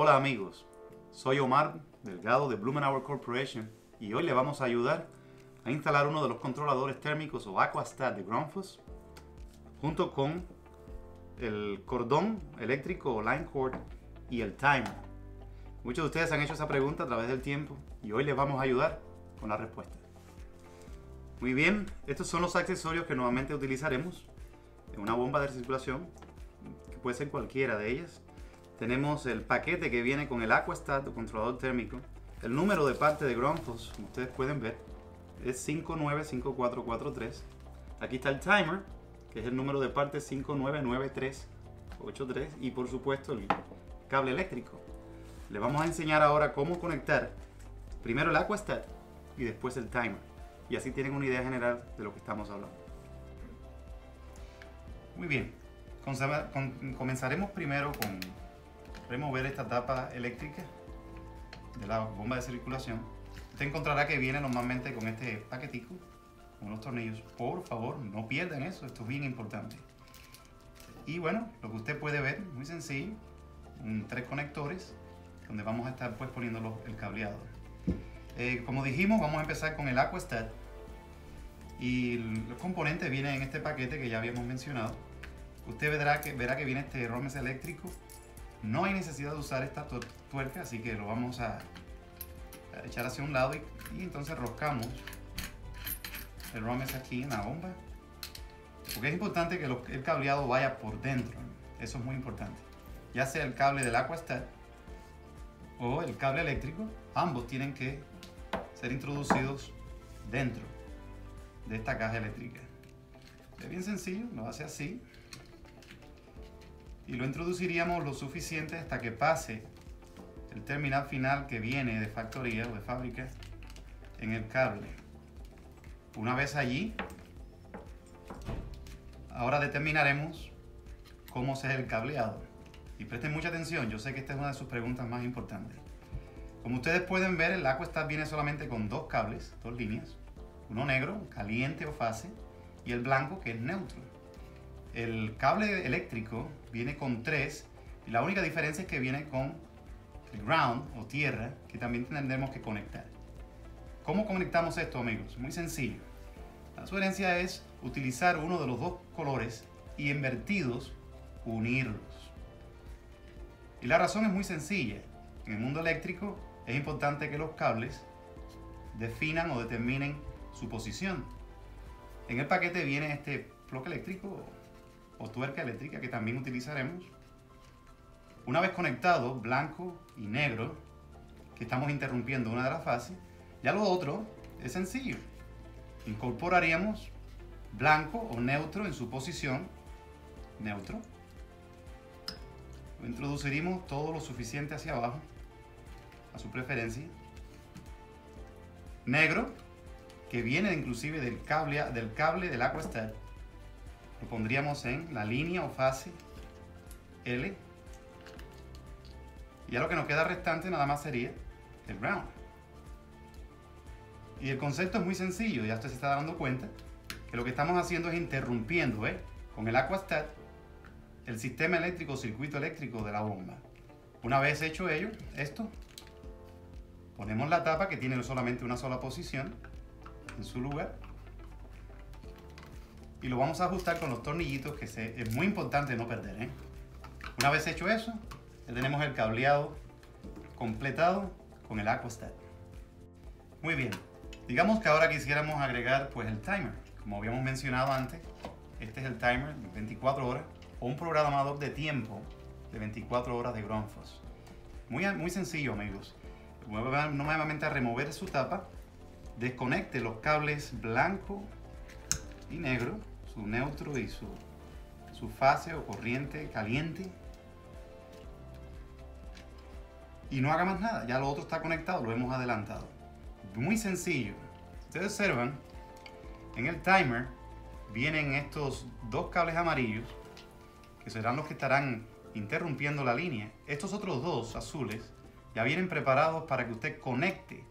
Hola amigos, soy Omar Delgado de Blumenauer Corporation y hoy le vamos a ayudar a instalar uno de los controladores térmicos o Aquastat de Grundfos junto con el cordón eléctrico o line cord y el timer. Muchos de ustedes han hecho esa pregunta a través del tiempo y hoy les vamos a ayudar con la respuesta. Muy bien, estos son los accesorios que nuevamente utilizaremos en una bomba de circulación, que puede ser cualquiera de ellas. Tenemos el paquete que viene con el Aquastat o controlador térmico. El número de parte de Grundfos, como ustedes pueden ver, es 595443. Aquí está el timer, que es el número de parte 599383 y por supuesto el cable eléctrico. Le vamos a enseñar ahora cómo conectar primero el Aquastat y después el timer. Y así tienen una idea general de lo que estamos hablando. Muy bien, comenzaremos primero con remover esta tapa eléctrica de la bomba de circulación. Usted encontrará que viene normalmente con este paquetico, con unos tornillos. Por favor, no pierdan eso, esto es bien importante. Y bueno, lo que usted puede ver, muy sencillo, tres conectores donde vamos a estar pues poniendo el cableado. Eh, como dijimos, vamos a empezar con el Aquastat. Y los componentes vienen en este paquete que ya habíamos mencionado. Usted verá que, verá que viene este romes eléctrico. No hay necesidad de usar esta tuerca, así que lo vamos a, echar hacia un lado y, entonces roscamos el romes aquí en la bomba. Porque es importante que el cableado vaya por dentro. Eso es muy importante. Ya sea el cable del Aquastat o el cable eléctrico, ambos tienen que ser introducidos dentro de esta caja eléctrica. Es bien sencillo, lo hace así. Y lo introduciríamos lo suficiente hasta que pase el terminal final que viene de factoría o de fábrica en el cable. Una vez allí, ahora determinaremos cómo se el cableado. Y presten mucha atención, yo sé que esta es una de sus preguntas más importantes. Como ustedes pueden ver, el Aquastat viene solamente con dos cables, dos líneas. Uno negro, caliente o fase, y el blanco, que es neutro. El cable eléctrico viene con tres, y la única diferencia es que viene con el ground o tierra, que también tendremos que conectar. ¿Cómo conectamos esto, amigos? Muy sencillo. La sugerencia es utilizar uno de los dos colores y invertidos unirlos. Y la razón es muy sencilla. En el mundo eléctrico es importante que los cables definan o determinen su posición. En el paquete viene este bloque eléctrico o tuerca eléctrica que también utilizaremos. Una vez conectado, blanco y negro, que estamos interrumpiendo una de las fases, ya lo otro es sencillo. Incorporaríamos blanco o neutro en su posición neutro. Lo introduciríamos todo lo suficiente hacia abajo a su preferencia. Negro, que viene inclusive del cable, del cable del Aquastat. Pondríamos en la línea o fase L. Y ya lo que nos queda restante nada más sería el brown. Y el concepto es muy sencillo, ya usted se está dando cuenta que lo que estamos haciendo es interrumpiendo ¿eh? con el Aquastat el sistema eléctrico, circuito eléctrico de la bomba. Una vez hecho ello, esto Ponemos la tapa que tiene solamente una sola posición en su lugar. Y lo vamos a ajustar con los tornillitos que es muy importante no perder. ¿eh? Una vez hecho eso, ya tenemos el cableado completado con el Aquastat. Muy bien, digamos que ahora quisiéramos agregar pues el timer. Como habíamos mencionado antes, este es el timer de 24 horas o un programador de tiempo de 24 horas de Grundfos. Muy, muy sencillo amigos nuevamente a remover su tapa, desconecte los cables blanco y negro, su neutro y su, su fase o corriente caliente. Y no haga más nada, ya lo otro está conectado, lo hemos adelantado. Muy sencillo. Ustedes observan, en el timer vienen estos dos cables amarillos, que serán los que estarán interrumpiendo la línea. Estos otros dos azules ya vienen preparados para que usted conecte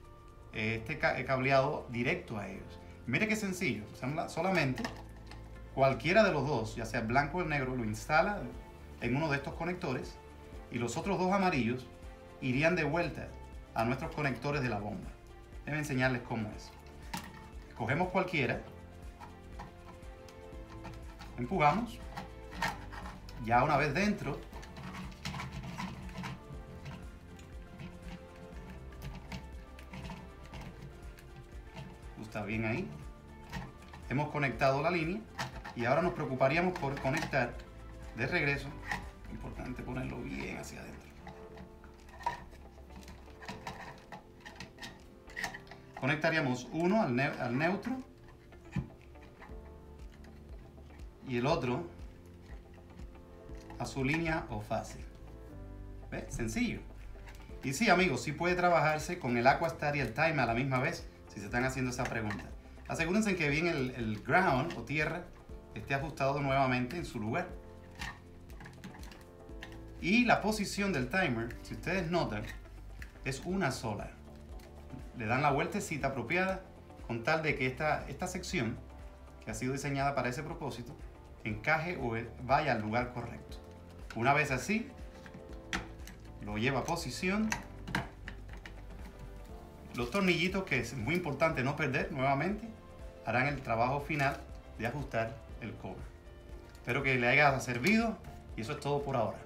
eh, este cableado directo a ellos. Mire qué sencillo, solamente cualquiera de los dos, ya sea blanco o negro, lo instala en uno de estos conectores y los otros dos amarillos irían de vuelta a nuestros conectores de la bomba. Debo enseñarles cómo es. Cogemos cualquiera, empujamos, ya una vez dentro, está bien ahí. Hemos conectado la línea y ahora nos preocuparíamos por conectar de regreso. Importante ponerlo bien hacia adentro. Conectaríamos uno al, al neutro y el otro a su línea o fase. ¿Ves? Sencillo. Y sí, amigos, sí puede trabajarse con el Aquastar y el Time a la misma vez si se están haciendo esa pregunta. Asegúrense que bien el, el ground o tierra esté ajustado nuevamente en su lugar. Y la posición del timer, si ustedes notan, es una sola. Le dan la vueltecita apropiada con tal de que esta, esta sección, que ha sido diseñada para ese propósito, encaje o vaya al lugar correcto. Una vez así, lo lleva a posición los tornillitos, que es muy importante no perder nuevamente, harán el trabajo final de ajustar el cobre. Espero que le haya servido y eso es todo por ahora.